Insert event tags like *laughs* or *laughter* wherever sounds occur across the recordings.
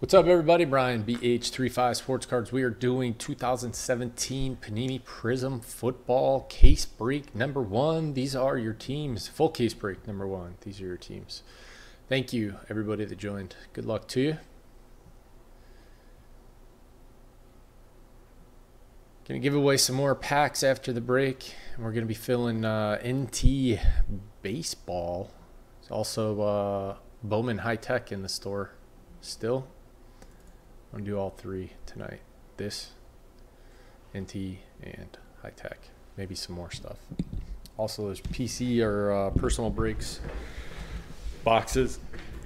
What's up, everybody? Brian BH35 Sports Cards. We are doing 2017 Panini Prizm Football Case Break number one. These are your teams. Full case break number one. These are your teams. Thank you, everybody that joined. Good luck to you. Gonna give away some more packs after the break. And we're gonna be filling uh, NT Baseball. It's also uh, Bowman High Tek in the store still. I'm gonna do all three tonight. This, NT, and high tech. Maybe some more stuff. Also, there's PC or uh, personal breaks boxes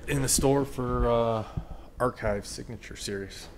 in the store for uh, archive signature series.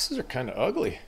Boxes are kind of ugly.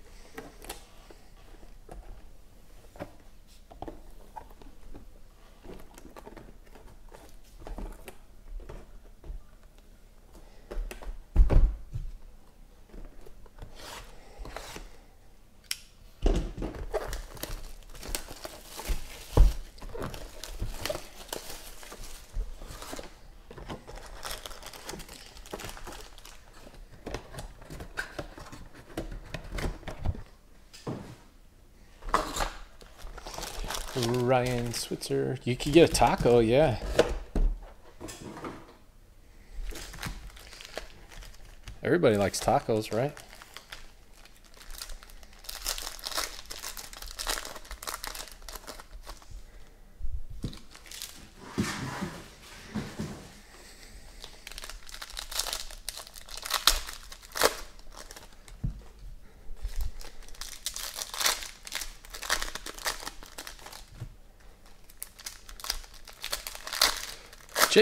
Ryan Switzer. You could get a taco, yeah. Everybody likes tacos, right?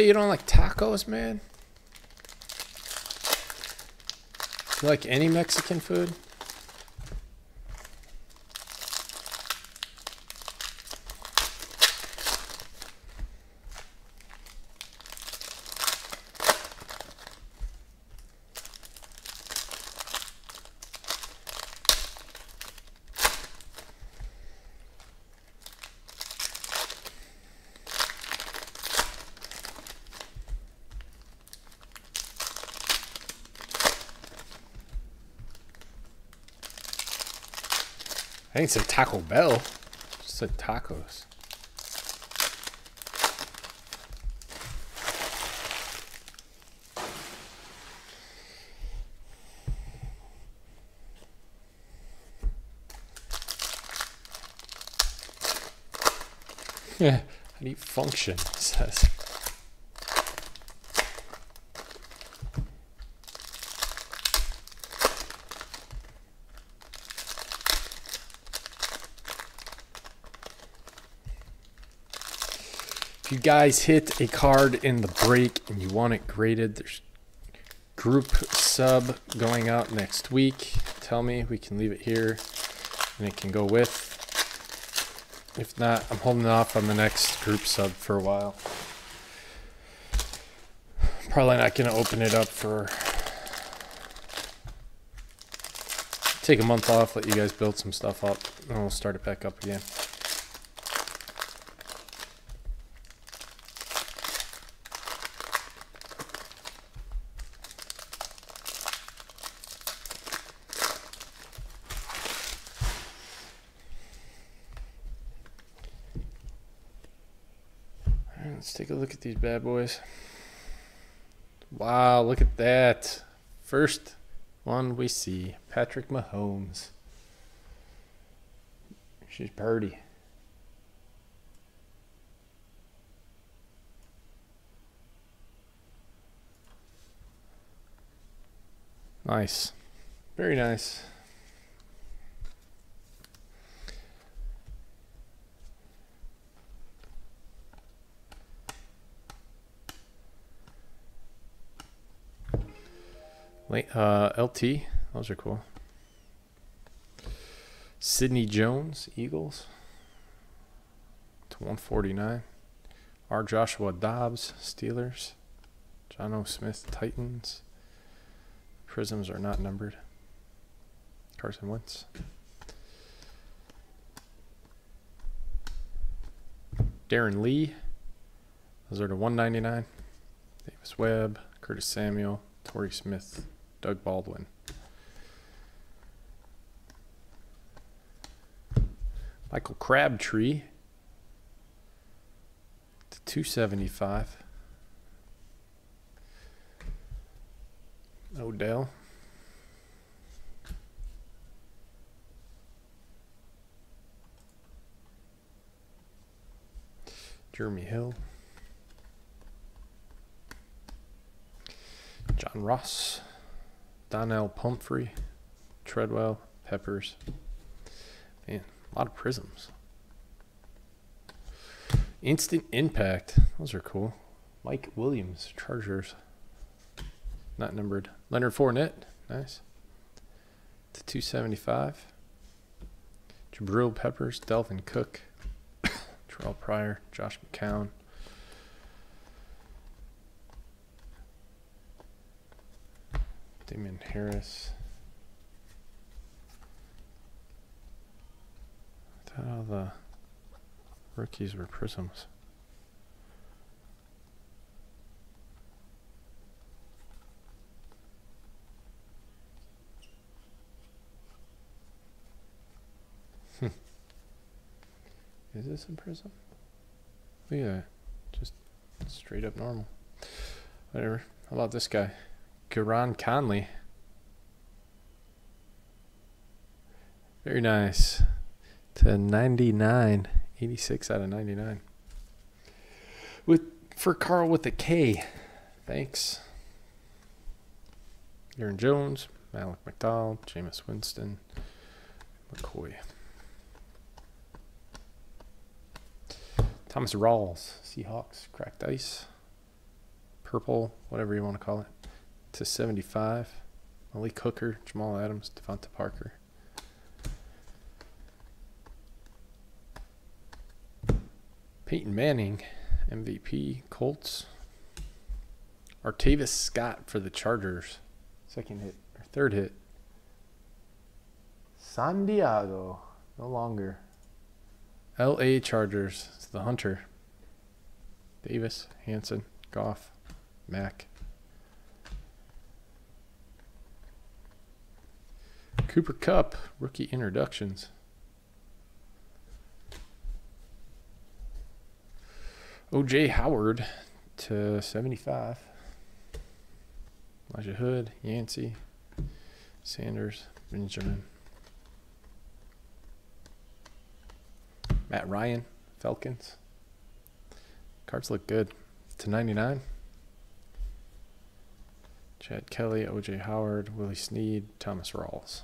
Jay, you don't like tacos, man? You like any Mexican food? Think it's a Taco Bell. Just said tacos. Yeah, how do you function? It says. If you guys hit a card in the break and you want it graded, there's group sub going out next week. Tell me, we can leave it here and it can go with. If not, I'm holding off on the next group sub for a while. Probably not going to open it up for. Take a month off, let you guys build some stuff up, and we'll start it back up again. Let's take a look at these bad boys. Wow, look at that. First one we see Patrick Mahomes. She's pretty. Nice. Very nice. Uh, LT, those are cool. Sidney Jones, Eagles, to 149. R. Joshua Dobbs, Steelers. Jonnu Smith, Titans. Prisms are not numbered. Carson Wentz. Darron Lee. Those are to 199. Davis Webb, Curtis Samuel, Torrey Smith, Doug Baldwin. Michael Crabtree to 275. Odell. Jeremy Hill. John Ross. Donnell Pumphrey. Treadwell. Peppers. Man, a lot of prisms. Instant impact. Those are cool. Mike Williams, Chargers. Not numbered. Leonard Fournette. Nice. To 275. Jabril Peppers, Dalvin Cook, *coughs* Terrell Pryor, Josh McCown. Damon Harris. I thought all the rookies were prisms. *laughs* Is this a prism? At that. Just straight up normal. Whatever. How about this guy? Gareon Conley. Very nice. To 99. 86 out of 99. With for Carl with a K. Thanks. Aaron Jones, Malik McDowell, Jameis Winston, McCoy. Thomas Rawls, Seahawks, cracked ice, purple, whatever you want to call it, to 75. Malik Hooker, Jamal Adams, DeVante Parker. Peyton Manning, MVP, Colts. Artavis Scott for the Chargers, second hit or third hit. San Diego, no longer. LA Chargers. It's the Hunter. Davis, Hanson, Goff, Mack. Cooper Kupp, rookie introductions. OJ Howard to 75. Elijah Hood, Yancey, Sanders, Benjamin. Matt Ryan, Falcons. Cards look good. To 99. Chad Kelly, OJ Howard, Willie Snead, Thomas Rawls.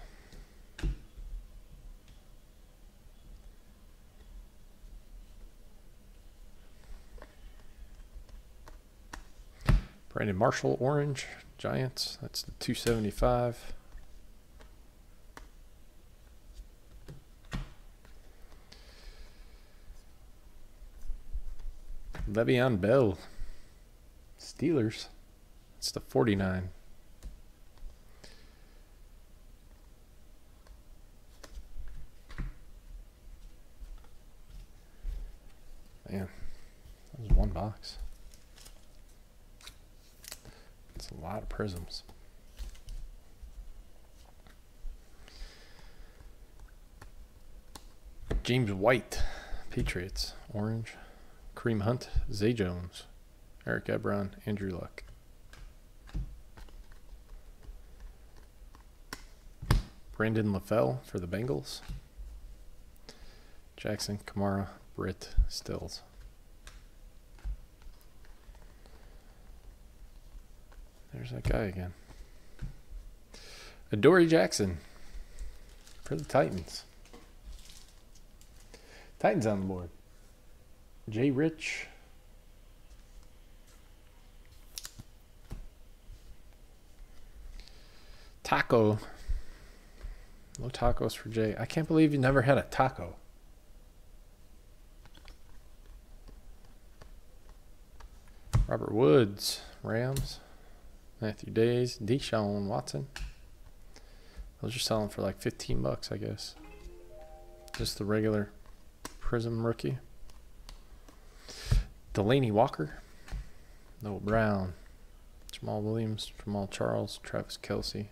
Brandon Marshall, Orange, Giants. That's the 275. Le'Veon Bell, Steelers. It's the 49. Man, that was one box. It's a lot of prisms. James White, Patriots, orange. Kareem Hunt, Zay Jones, Eric Ebron, Andrew Luck. Brandon LaFell for the Bengals. Jackson, Kamara, Britt, Stills. There's that guy again. Adoree Jackson for the Titans. Titans on the board. Jay Rich. Taco. No tacos for Jay. I can't believe you never had a taco. Robert Woods, Rams. Matthew Dayes, Deshaun Watson. Those are selling for like 15 bucks, I guess. Just the regular Prizm rookie. Delanie Walker. Noah Brown. Jamaal Williams, Jamaal Charles, Travis Kelce.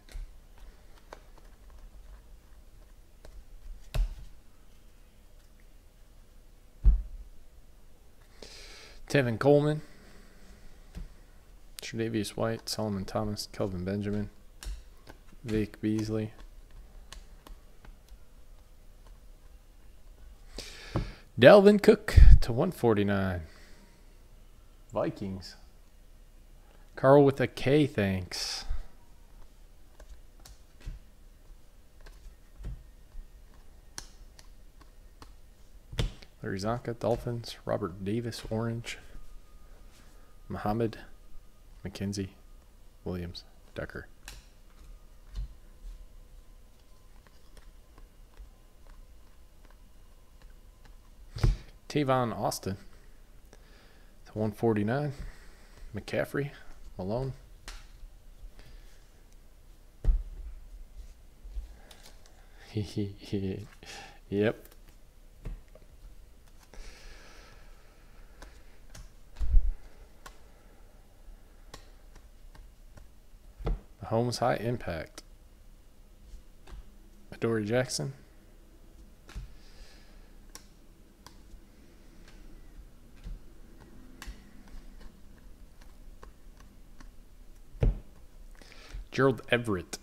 Tevin Coleman. Tre'Davious White, Solomon Thomas, Kelvin Benjamin, Vic Beasley. Dalvin Cook to 149. Vikings. Carl with a K, thanks. Larry Csonka, Dolphins. Robert Davis, Orange. Muhammad McKenzie, Williams, Decker. Tavon Austin to 149. McCaffrey, Malone. *laughs* yep. Holmes High Impact. Adoree Jackson. Gerald Everett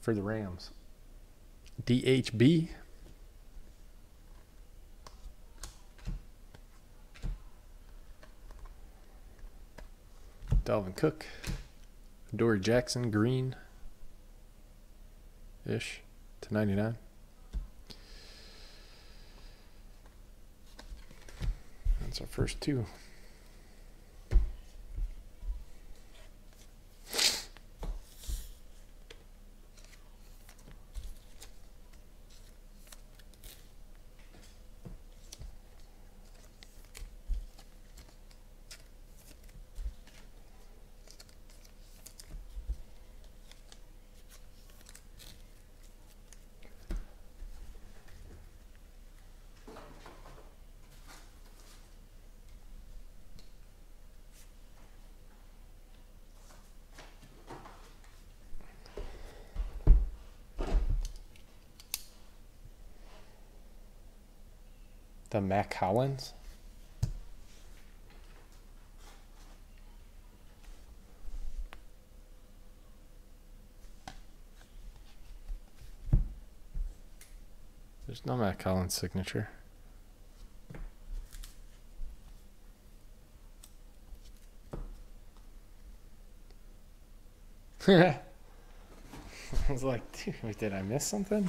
for the Rams. DHB. Dalvin Cook. Dory Jackson, green ish to 99. That's our first two. Mack Hollins. There's no Mac Collins signature. *laughs* I was like, dude, did I miss something?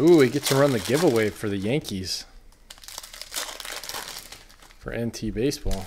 Ooh, he gets to run the giveaway for the Yankees. For NT Baseball.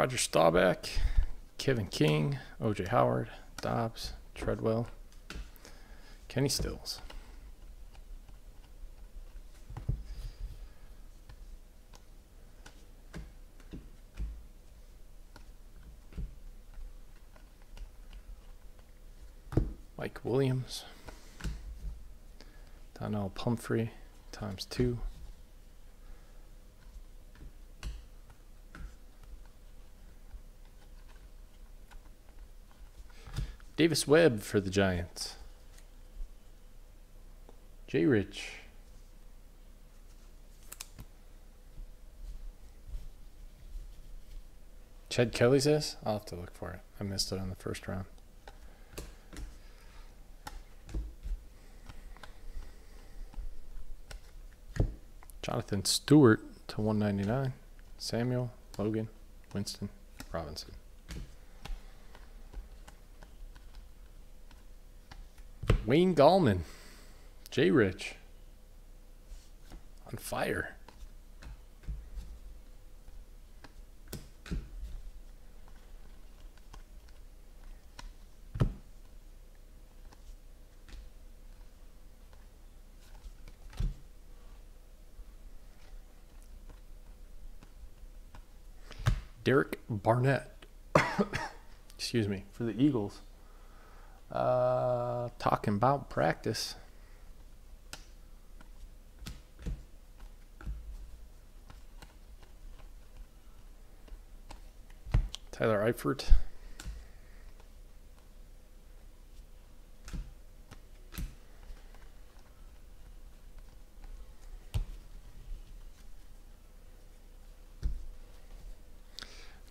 Roger Staubach, Kevin King, OJ Howard, Dobbs, Treadwell, Kenny Stills. Mike Williams, Donnell Pumphrey times two. Davis Webb for the Giants. J Rich. Chad Kelly's says? I'll have to look for it. I missed it on the first round. Jonathan Stewart to 199. Samuel, Logan, Winston, Robinson. Wayne Gallman. J Rich. On fire. Derek Barnett. *coughs* Excuse me, for the Eagles. Uh, talking about practice. Tyler Eifert.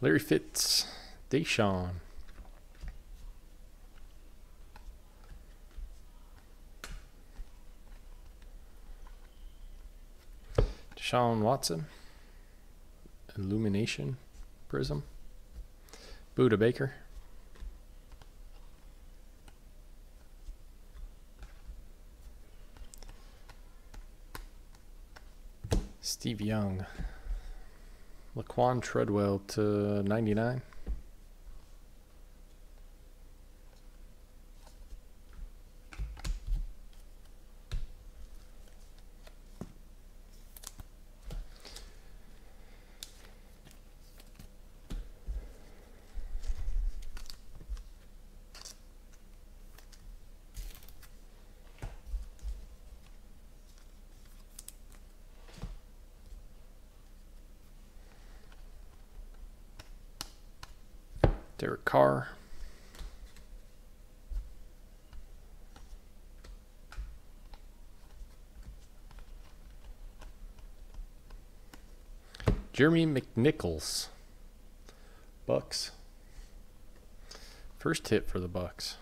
Larry Fitz, Deshaun. Sean Watson, Illumination Prizm, Budda Baker, Steve Young, Laquon Treadwell to 99. Derek Carr. Jeremy McNichols. Bucks. First hit for the Bucks.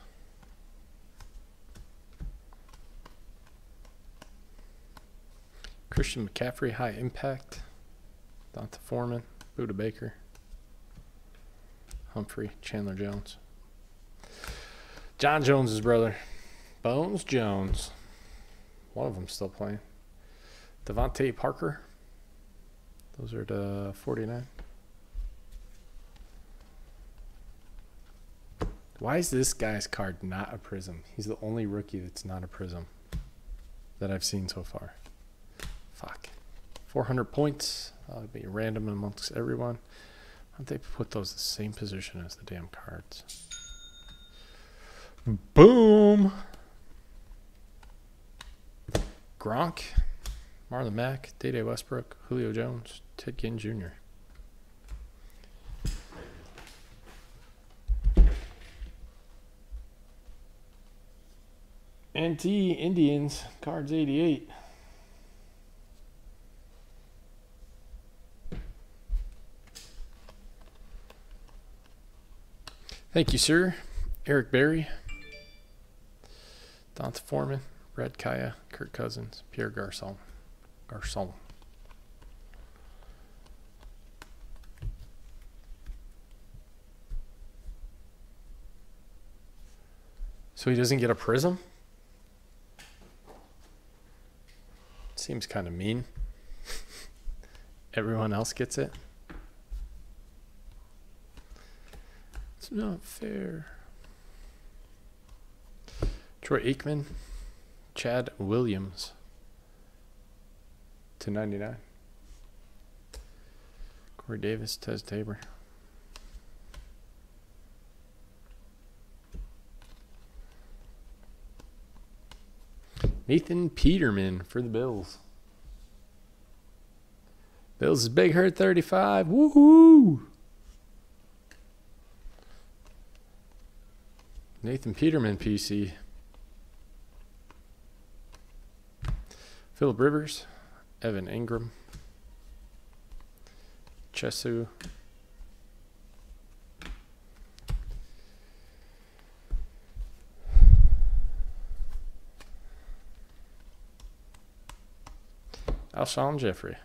Christian McCaffrey, high impact. D'Onta Foreman, Budda Baker. Humphrey, Chandler Jones. Jon Jones's brother. Bones Jones. One of them still playing. DeVante Parker. Those are the 49. Why is this guy's card not a prism? He's the only rookie that's not a prism that I've seen so far. Fuck. 400 points. That'll be random amongst everyone. Why don't they put those in the same position as the damn cards? Boom! Gronk, Marlon Mack, Dede Westbrook, Julio Jones, Ted Ginn Jr. NT Indians, cards 88. Thank you, sir. Eric Berry, D'Onta Foreman, Red Kaya, Kirk Cousins, Pierre Garcon. Garcon. So he doesn't get a prism? Seems kind of mean. *laughs* Everyone else gets it. It's not fair. Troy Aikman, Chad Williams to 99. Corey Davis, Teez Tabor. Nathan Peterman for the Bills. Bills is big hurt 35. Woohoo! Nathan Peterman PC. Philip Rivers, Evan Engram, Chesu, Alshon Jeffery.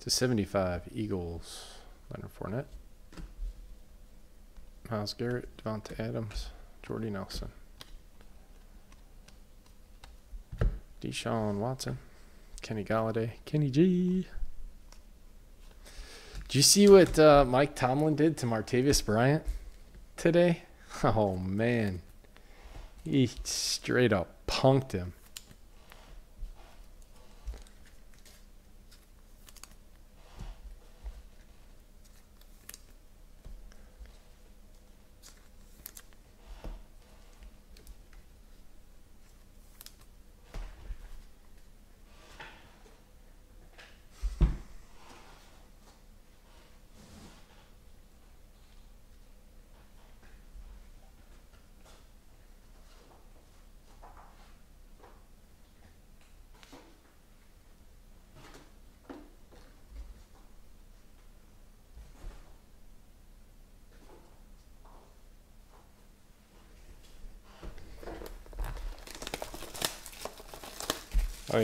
To 75, Eagles, Leonard Fournette. Myles Garrett, Davante Adams, Jordy Nelson. Deshaun Watson, Kenny Golladay, Kenny G. Do you see what uh, Mike Tomlin did to Martavis Bryant today? *laughs* Oh, man. He straight up punked him.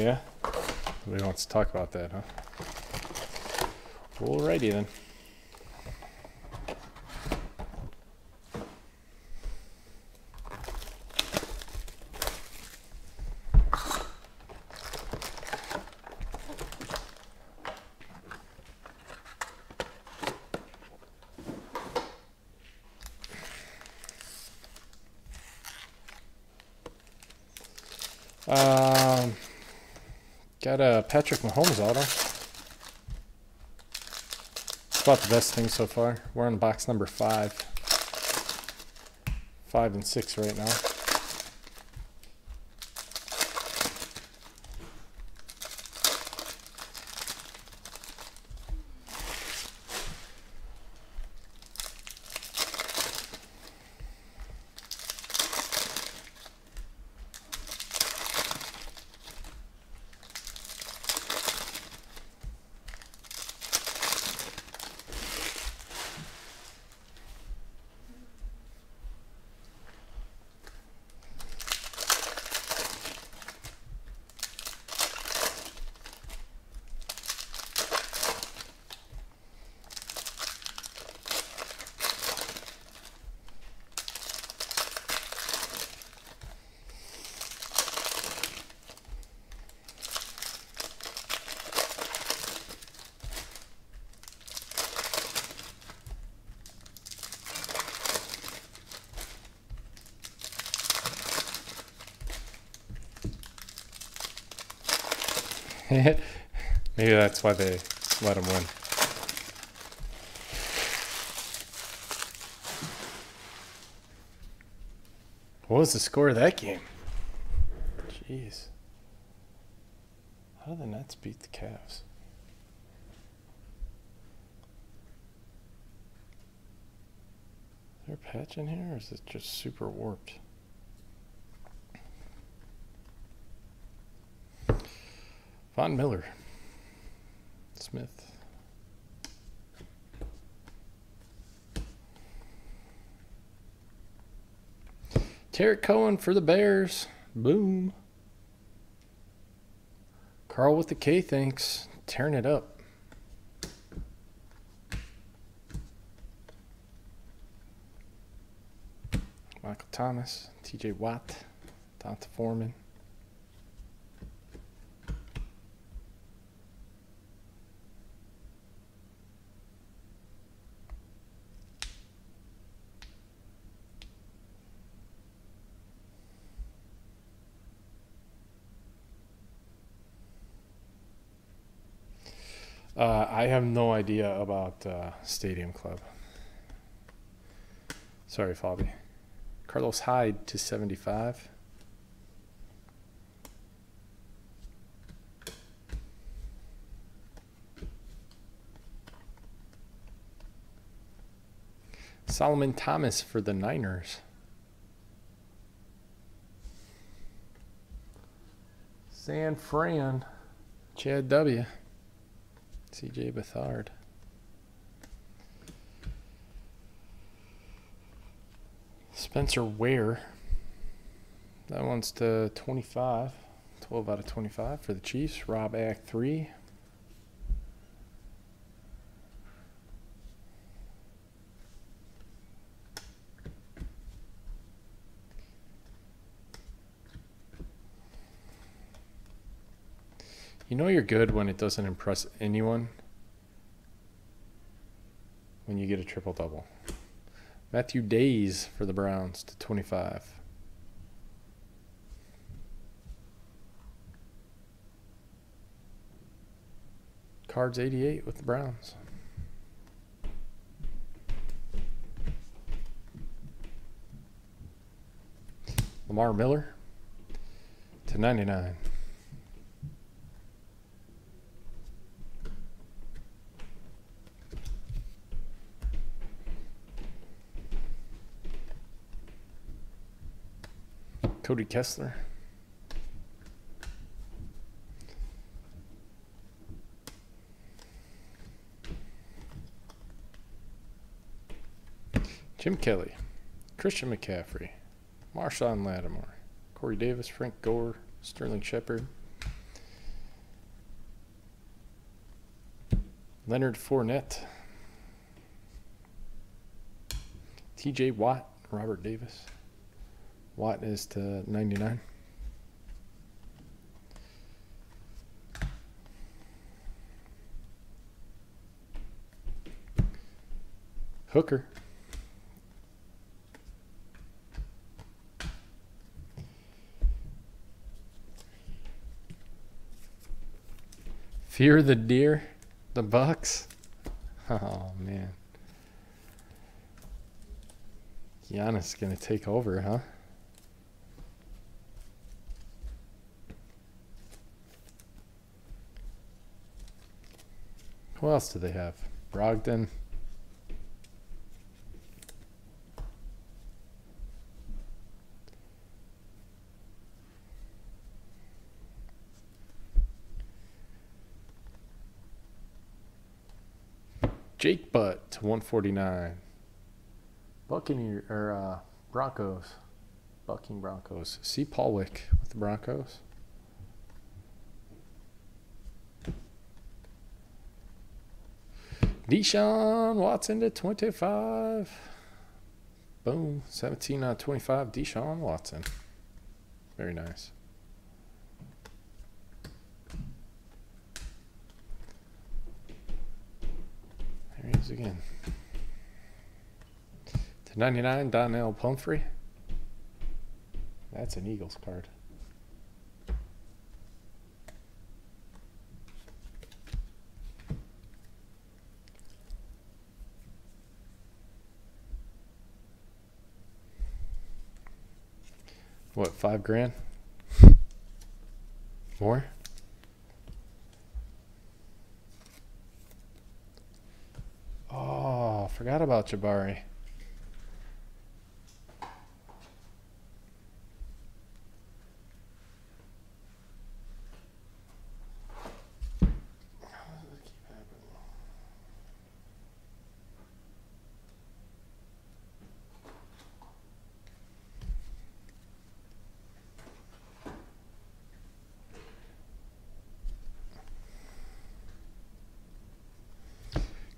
Yeah? Nobody wants to talk about that, huh? Alrighty then. Um, got a Patrick Mahomes auto. It's about the best thing so far. We're on box number five. Five and six right now. *laughs* Maybe that's why they let him win. What was the score of that game? Jeez. How did the Nets beat the Cavs? Is there a patch in here or is it just super warped? Von Miller. Smith. Tarik Cohen for the Bears. Boom. Carl with the K thinks. Tearing it up. Michael Thomas, TJ Watt, D'Onta Foreman. Uh, I have no idea about uh, Stadium Club. Sorry, Fabi. Carlos Hyde to 75. Solomon Thomas for the Niners. San Fran. Chad W. CJ Beathard. Spencer Ware. That one's to 25. 12 out of 25 for the Chiefs. Rob Act 3. You know you're good when it doesn't impress anyone? When you get a triple double. Matthew Dayes for the Browns to 25. Cards 88 with the Browns. Lamar Miller to 99. Cody Kessler. Jim Kelly, Christian McCaffrey, Marshon Lattimore, Corey Davis, Frank Gore, Sterling Shepard, Leonard Fournette, TJ Watt, Robert Davis. Watt is to 99. Hooker. Fear the deer, the bucks. Oh man. Giannis gonna take over, huh? Who else do they have? Brogdon. Jake Butt to 149. Buccaneer or uh, Broncos. Bucking Broncos. See Paulwick with the Broncos. Deshaun Watson to 25. Boom. 17 out of 25. Deshaun Watson. Very nice. There he is again. To 99, Donnell Pumphrey. That's an Eagles card. What, five grand? More? Oh, forgot about Jabari.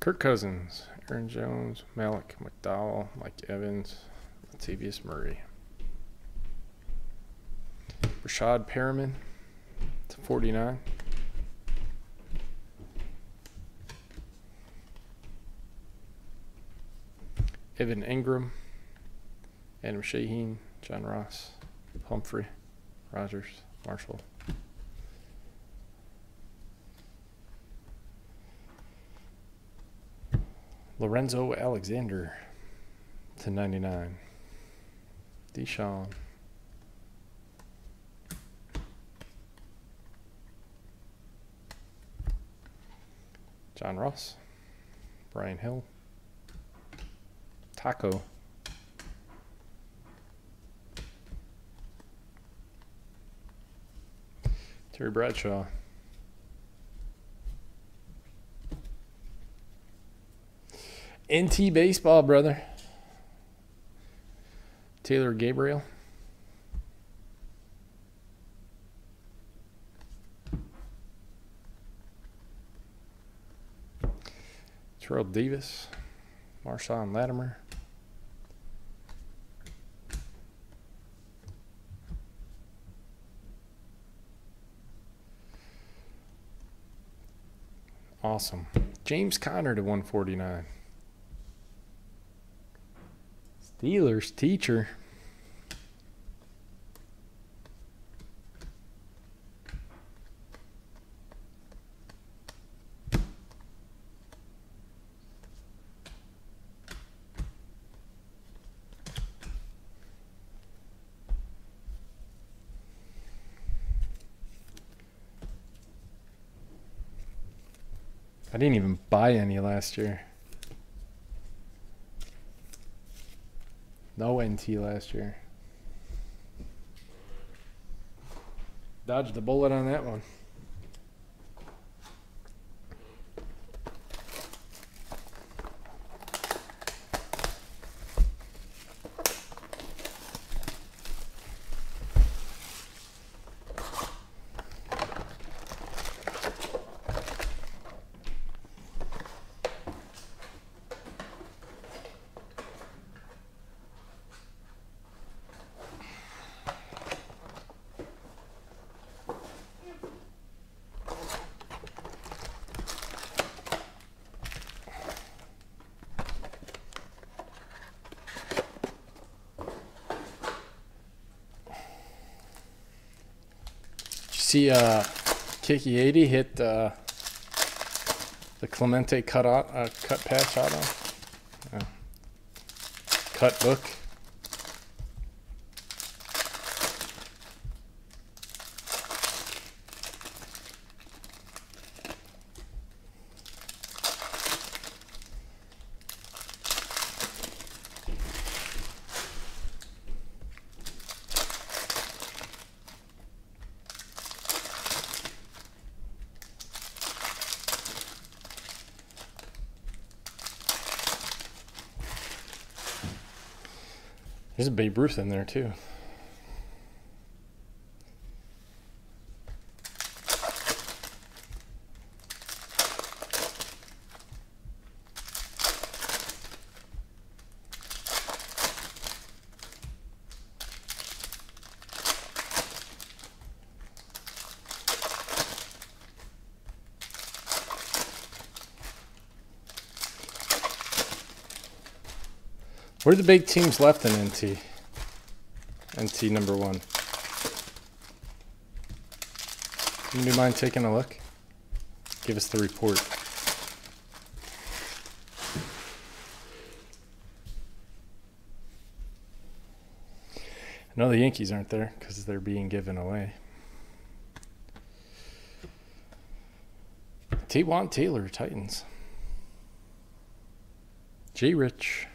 Kirk Cousins, Aaron Jones, Malik McDowell, Mike Evans, Latavius Murray. Breshad Perriman to 49. Evan Engram, Adam Shaheen, John Ross, Humphrey, Rogers, Marshall. Lorenzo Alexander to 99. Deshaun. John Ross. Brian Hill. Taco. Terry Bradshaw. NT baseball, brother. Taylor Gabriel. Terrell Davis. Marshon Lattimore. Awesome. James Conner to 149. Steelers teacher. I didn't even buy any last year. No NT last year. Dodged the bullet on that one. See uh, Kiki 80 hit uh, the Clemente cut out, uh, cut patch out on? Cut book. Babe Ruth in there too. What are the big teams left in NT? NT number one. Do you mind taking a look? Give us the report. No, the Yankees aren't there because they're being given away. T. Taylor, Titans. J. Rich.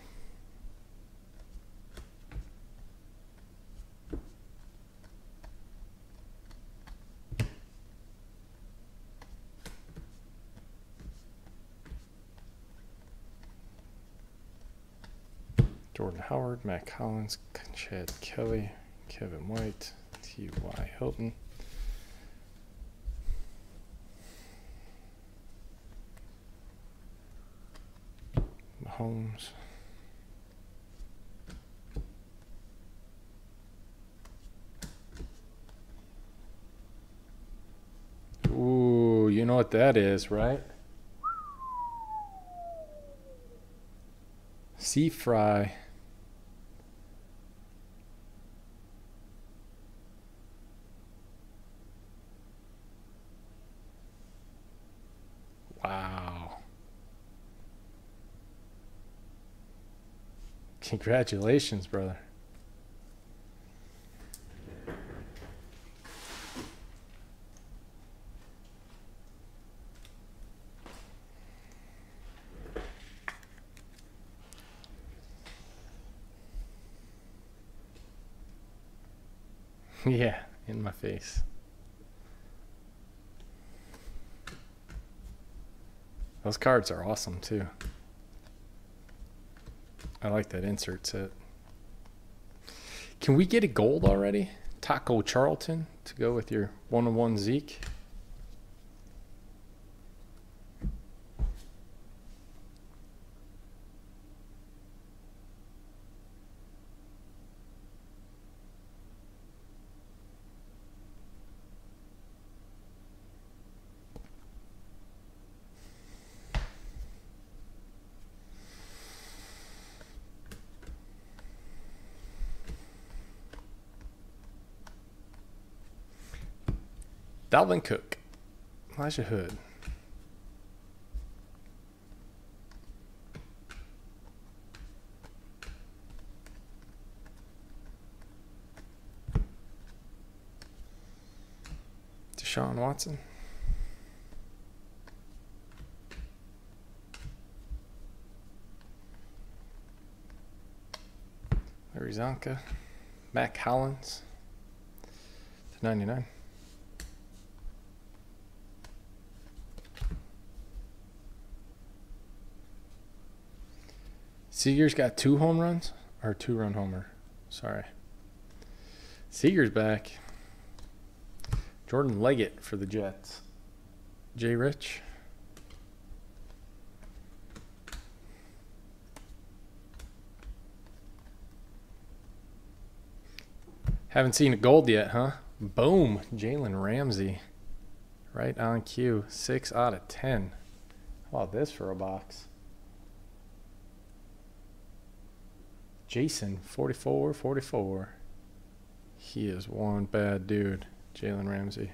Jordan Matt Collins, Chad Kelly, Kevin White, T.Y. Hilton. Mahomes. Ooh, you know what that is, right? Sea fry. Wow. Congratulations, brother. *laughs* yeah, in my face. Those cards are awesome too. I like that insert set. Can we get a gold already? Taco Charlton to go with your one on one Zeke. Dalvin Cook, Elijah Hood. Deshaun Watson. Larry Csonka. Mack Hollins. To 99. Seager's got two home runs or two run homer. Sorry. Seager's back. Jordan Leggett for the Jets. Jay Rich. Haven't seen a gold yet, huh? Boom. Jalen Ramsey. Right on cue. Six out of ten. How about this for a box? Jason, 44 44. He is one bad dude, Jalen Ramsey.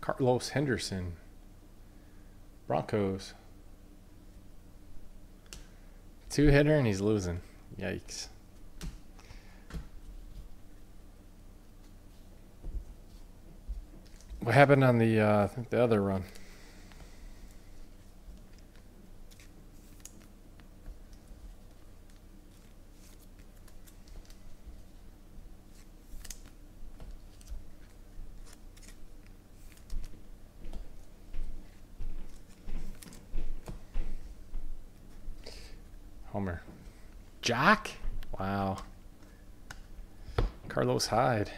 Carlos Henderson, Broncos. Two hitter and he's losing. Yikes. What happened on the uh, the other run? Homer. Jack? Wow. Carlos Hyde.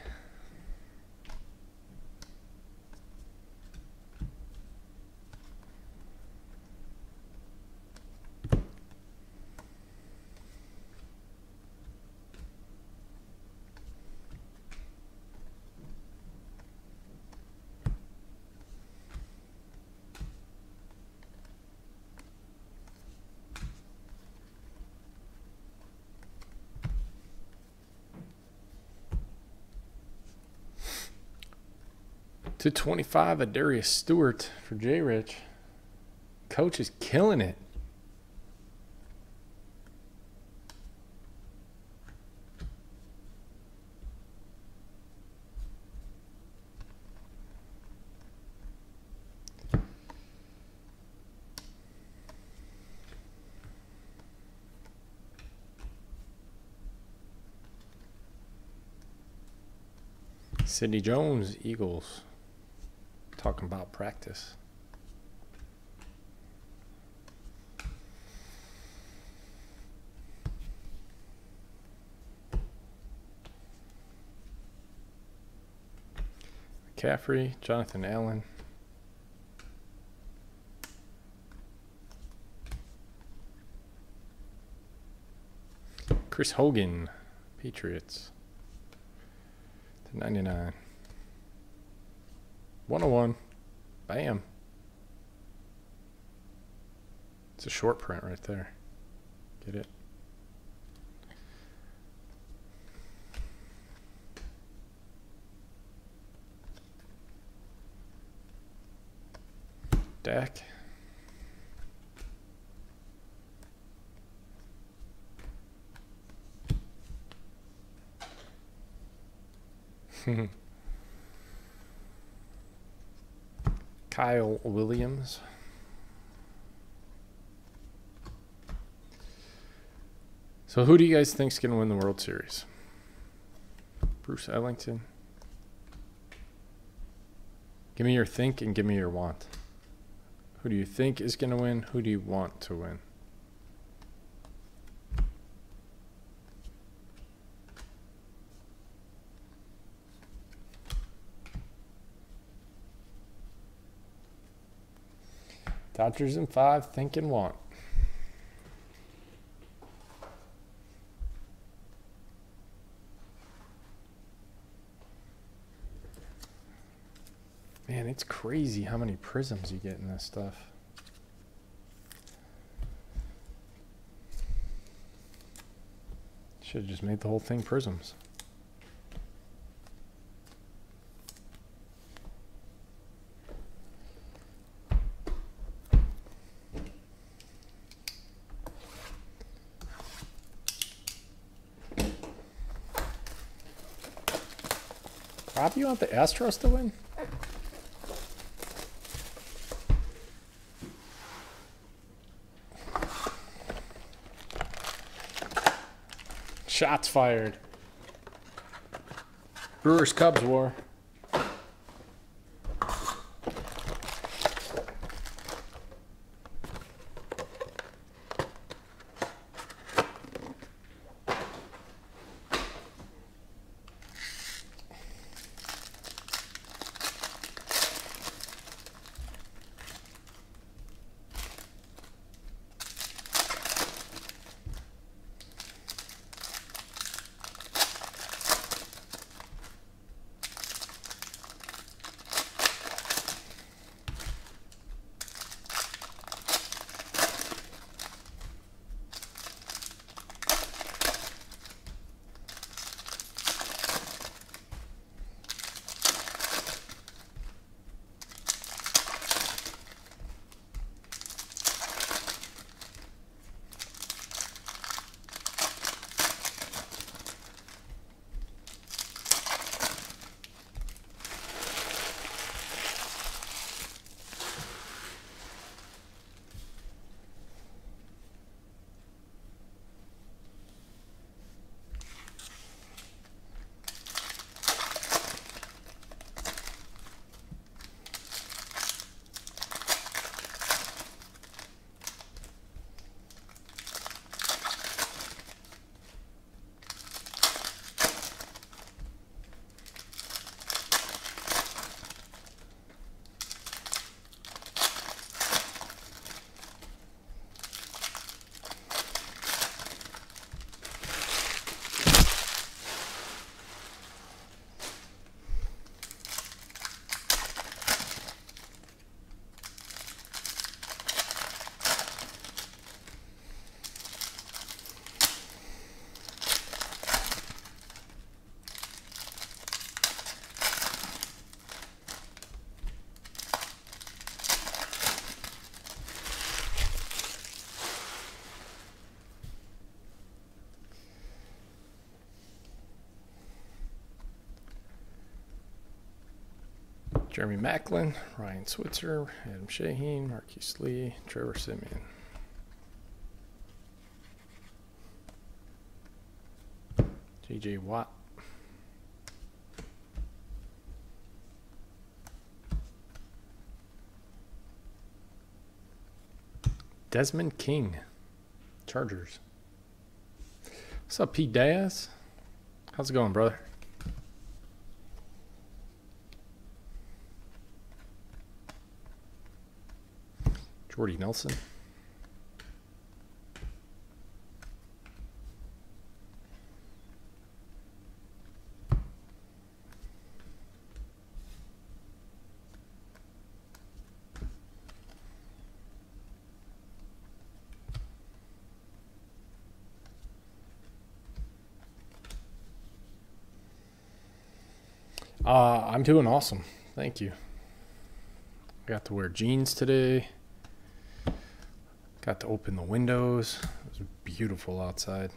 To 25, ArDarius Stewart for J Rich. Coach is killing it. Sidney Jones, Eagles. Talking about practice. McCaffrey, Jonathan Allen. Chris Hogan, Patriots. To 99. 101. Bam. It's a short print right there. Get it? Dak. *laughs* Kyle Williams. So who do you guys think's going to win the World Series? Bruce Ellington. Give me your think and give me your want. Who do you think is going to win? Who do you want to win? Dodgers in five, think and want. Man, it's crazy how many Prizms you get in this stuff. Should have just made the whole thing Prizms. Rob, you want the Astros to win? Shots fired. Brewers Cubs war. Jeremy Maclin, Ryan Switzer, Adam Shaheen, Marquise Lee, Trevor Siemian. JJ Watt. Desmond King, Chargers. What's up, Pete Diaz? How's it going, brother? Jordy Nelson. Uh, I'm doing awesome. Thank you. I got to wear jeans today. Got to open the windows. It was beautiful outside.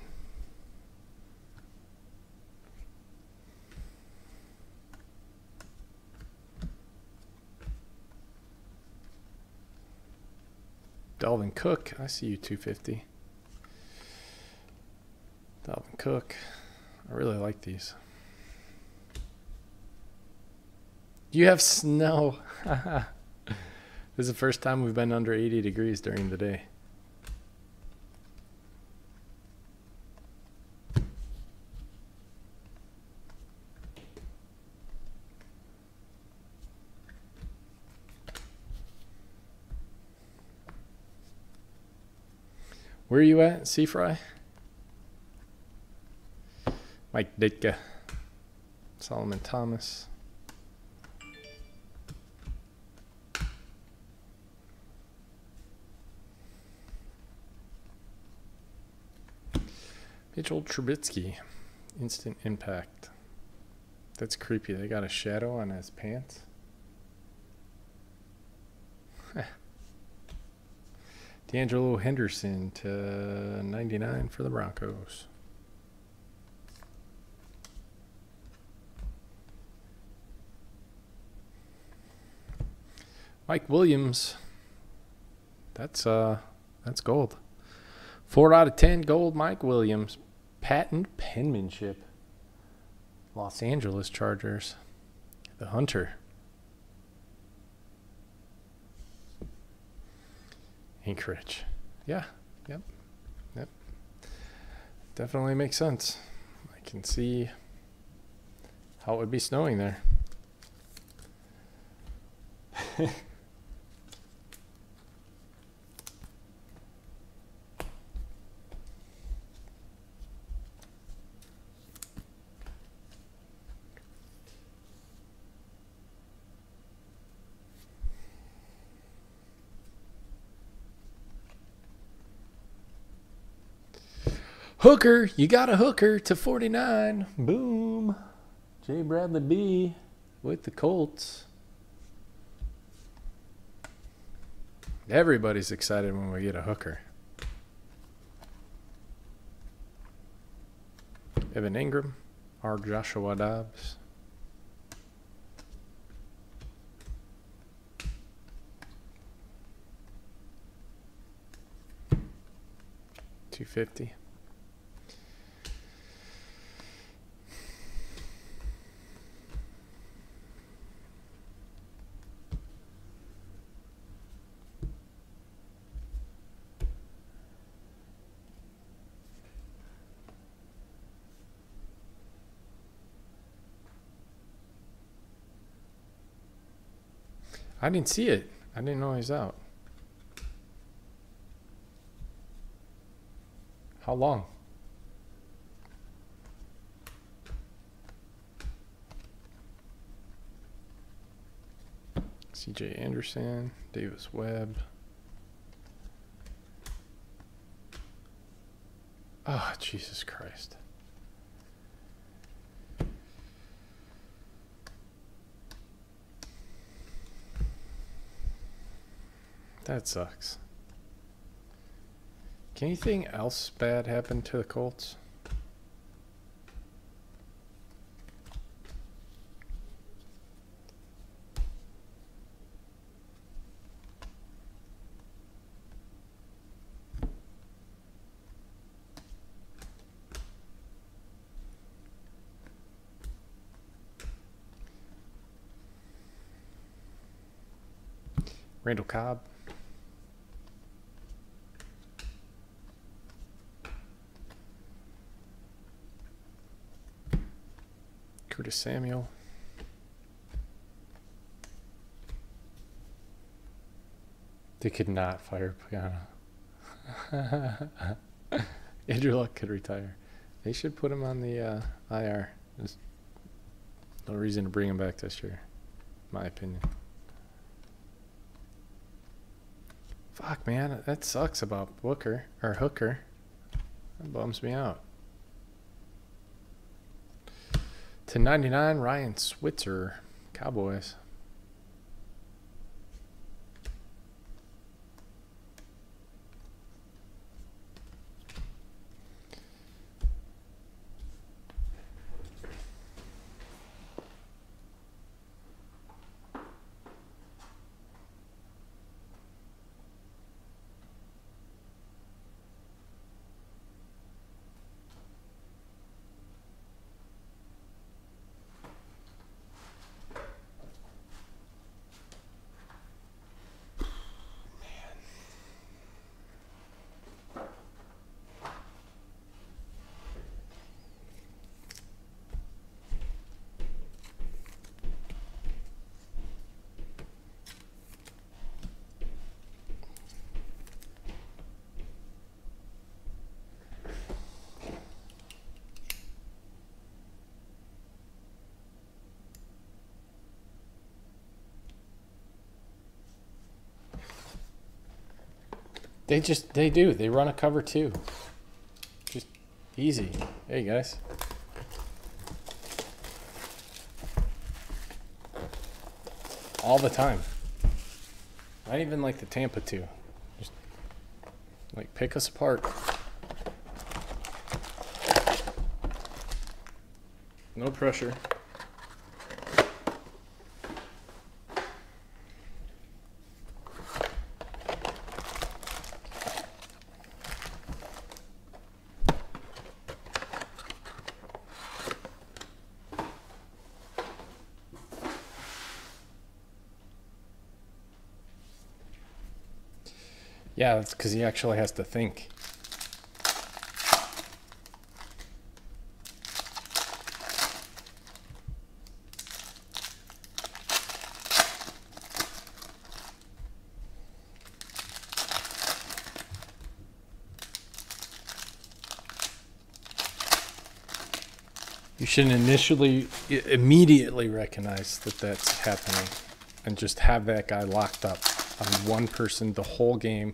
Dalvin Cook, I see you 250. Dalvin Cook, I really like these. You have snow. *laughs* this is the first time we've been under 80 degrees during the day. Where are you at, Seafry? Mike Ditka, Solomon Thomas. Mitchell Trubisky, instant impact. That's creepy. They got a shadow on his pants. De'Angelo Henderson to 99 for the Broncos. Mike Williams. That's uh that's gold. 4 out of 10 gold Mike Williams. Patent penmanship. Los Angeles Chargers. The Hunter. Anchorage. Yeah. Yep. Yep. Definitely makes sense. I can see how it would be snowing there. *laughs* Hooker, you got a hooker to 49. Boom. Jay Bradley B with the Colts. Everybody's excited when we get a hooker. Evan Engram, our Joshua Dobbs. Two fifty. I didn't see it. I didn't know he was out. How long? CJ Anderson, Davis Webb. Oh, Jesus Christ. That sucks. Can anything else bad happen to the Colts? Randall Cobb. Curtis Samuel. They could not fire Pagano. *laughs* Andrew Luck could retire. They should put him on the uh, IR. There's no reason to bring him back this year, my opinion. Fuck, man, that sucks about Booker or Hooker. That bums me out. To 99, Ryan Switzer, Cowboys. They just they do. They run a cover too. Just easy. Hey guys. All the time. Not even like the Tampa two. Just like pick us apart. No pressure. Yeah, that's because he actually has to think. You should initially, immediately recognize that that's happening and just have that guy locked up on one person the whole game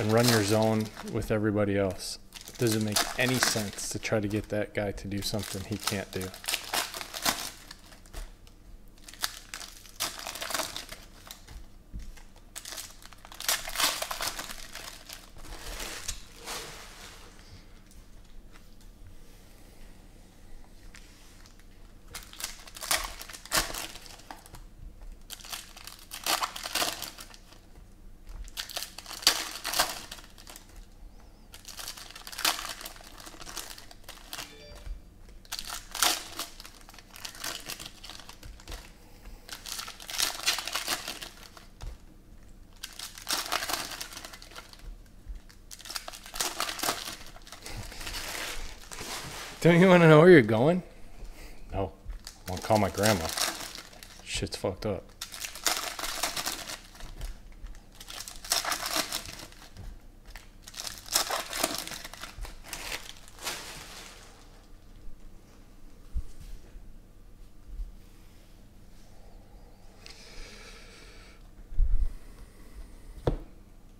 and run your zone with everybody else. It doesn't make any sense to try to get that guy to do something he can't do. Don't you want to know where you're going? No. I want to call my grandma. Shit's fucked up.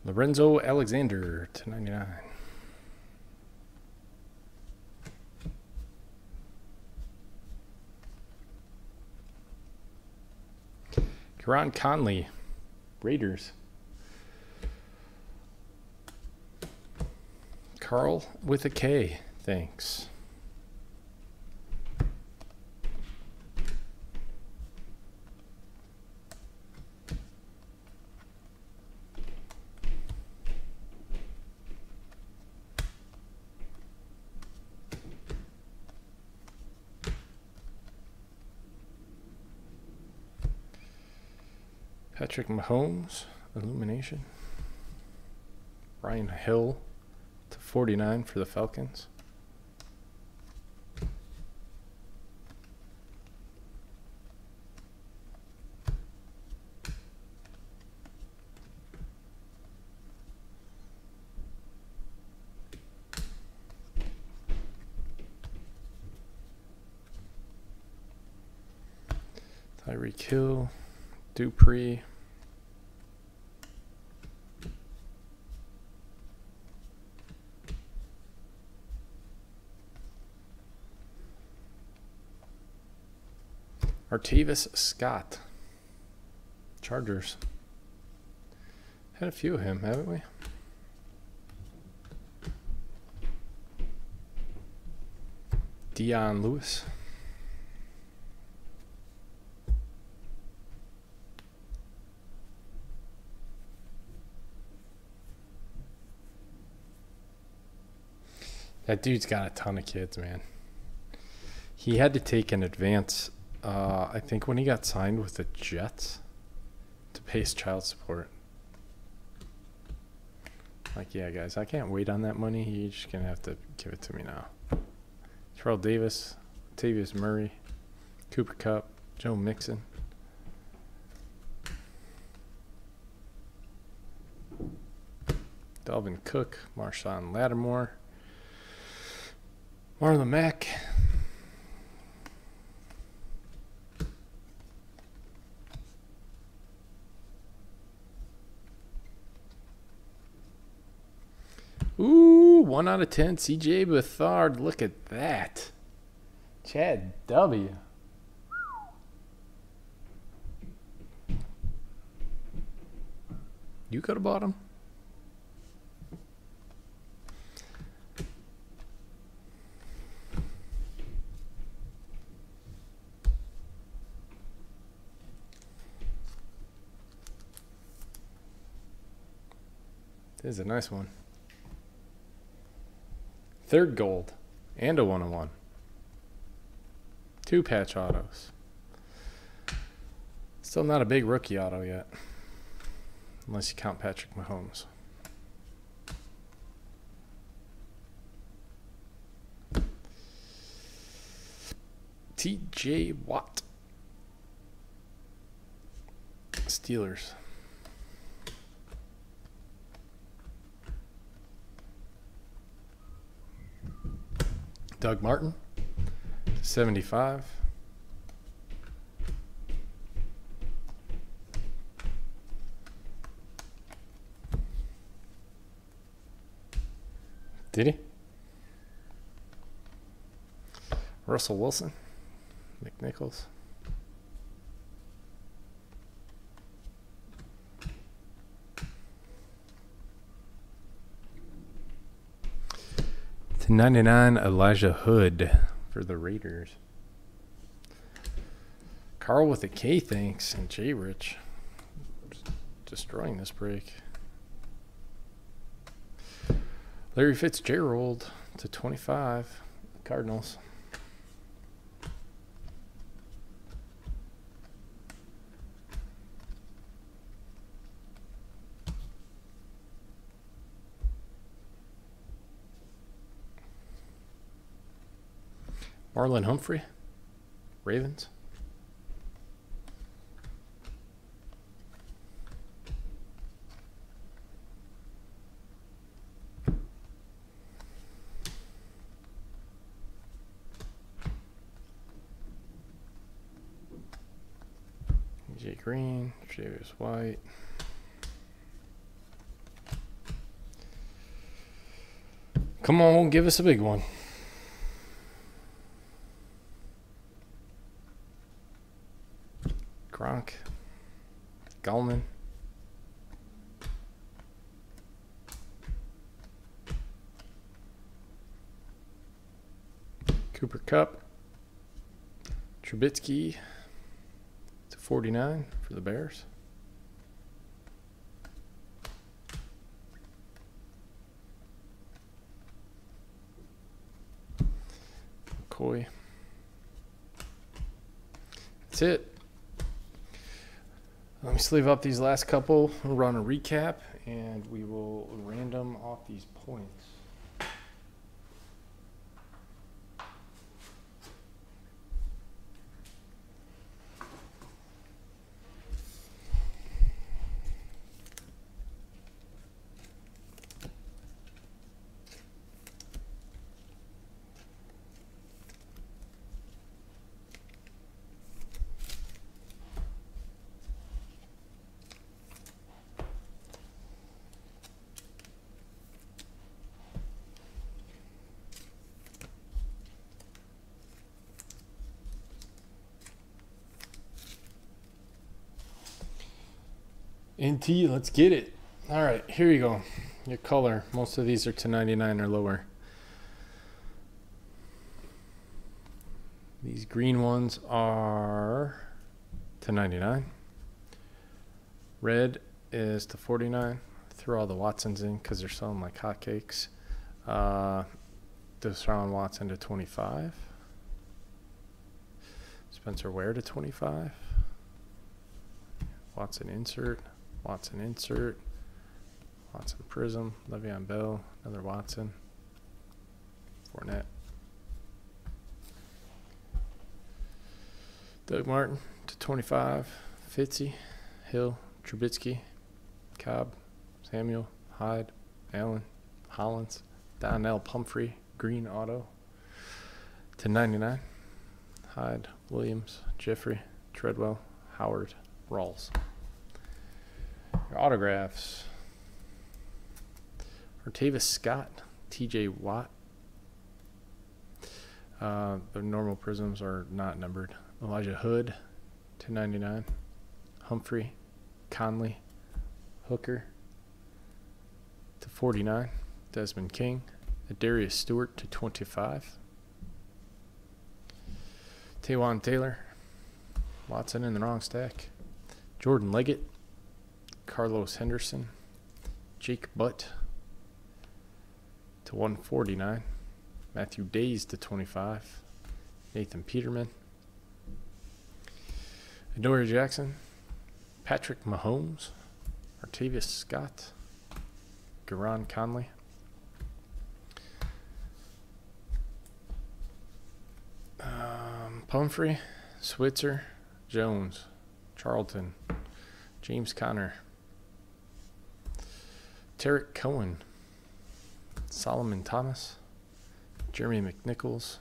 Lorenzo Alexander to 99. Gareon Conley, Raiders. Carl with a K, thanks. Patrick Mahomes, Illumination. Ryan Hill to 49 for the Falcons. Tyreek Hill, Dupree. Artavis Scott. Chargers. Had a few of him, haven't we? Dion Lewis. That dude's got a ton of kids, man. He had to take an advance, uh, I think, when he got signed with the Jets to pay his child support. Like, yeah, guys, I can't wait on that money. You're just going to have to give it to me now. Terrell Davis, Tavius Murray, Cooper Kupp, Joe Mixon. Dalvin Cook, Marshon Lattimore, Marlon Mack. Ooh, one out of ten. CJ Beathard. Look at that. Chad W. You could have bought him. This is a nice one. Third gold and a 101. Two patch autos. Still not a big rookie auto yet. Unless you count Patrick Mahomes. TJ Watt. Steelers. Doug Martin, 75. Did he? Russell Wilson, McNichols. To 99, Elijah Hood for the Raiders. Carl with a K, thanks, and J Rich. Destroying this break. Larry Fitzgerald to 25, Cardinals. Marlon Humphrey, Ravens. Jay Green, James White. Come on, give us a big one. Gronk, Gallman. Cooper Kupp, Trubisky to 49 for the Bears. McCoy. That's it. Let me sleeve up these last couple, we'll run a recap, and we will random off these points. NT, let's get it. All right, here you go. Your color. Most of these are to 99 or lower. These green ones are to 99. Red is to 49. Throw all the Watsons in because they're selling like hotcakes. Uh, Deshaun Watson to 25. Spencer Ware to 25. Watson insert. Watson insert. Watson Prizm. Le'Veon Bell. Another Watson. Fournette. Doug Martin to 25. Fitzy. Hill. Trubisky. Cobb. Samuel. Hyde. Allen. Hollins. Donnell Pumphrey. Green Auto. To 99. Hyde. Williams. Jeffery. Treadwell. Howard. Rawls. Autographs. Artavis Scott, T.J. Watt. Uh, the normal Prizms are not numbered. Elijah Hood, 299. Humphrey, Conley, Hooker, to 49. Desmond King, Darius Stewart to 25. Taywan Taylor, Watson in the wrong stack. Jordan Leggett, Carlos Henderson, Jake Butt to 149, Matthew Dayes to 25, Nathan Peterman, Adoree Jackson, Patrick Mahomes, Artavis Scott, Gareon Conley. Um, Pumphrey, Switzer, Jones, Charlton, James Conner, Tarik Cohen, Solomon Thomas, Jeremy McNichols,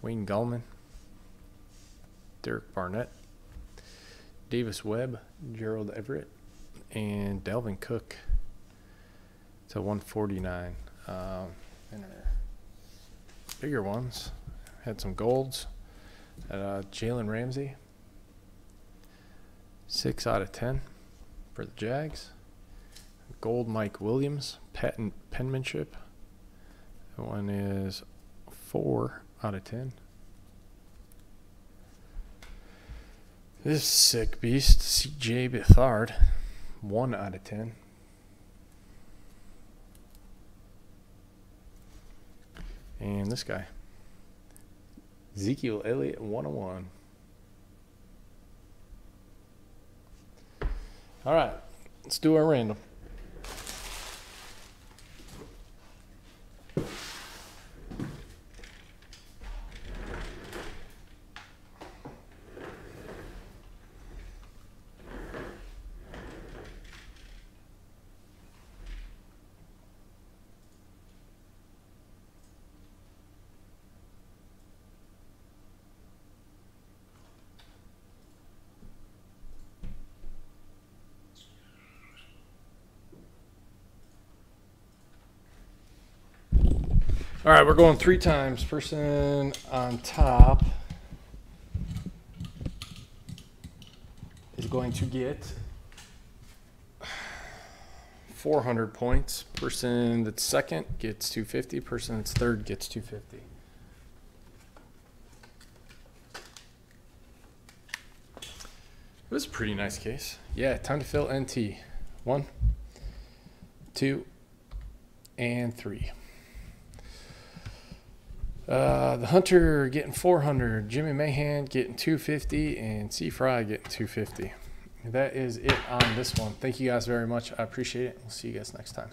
Wayne Gallman, Derek Barnett, Davis Webb, Gerald Everett, and Dalvin Cook to 149. Um, and bigger ones had some golds. Uh, Jalen Ramsey, 6 out of 10 for the Jags. Gold Mike Williams, patent penmanship. That one is 4 out of 10. This sick beast, CJ Beathard, 1 out of 10. And this guy, Ezekiel Elliott, 101. All right, let's do our random. All right, we're going three times. Person on top is going to get 400 points. Person that's second gets 250. Person that's third gets 250. It was a pretty nice case. Yeah, time to fill NT. One, two, and three. Uh, the Hunter getting 400, Jimmy Mahan getting 250, and C Fry getting 250. that is it on this one. Thank you guys very much. I appreciate it. We'll see you guys next time.